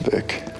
Vic.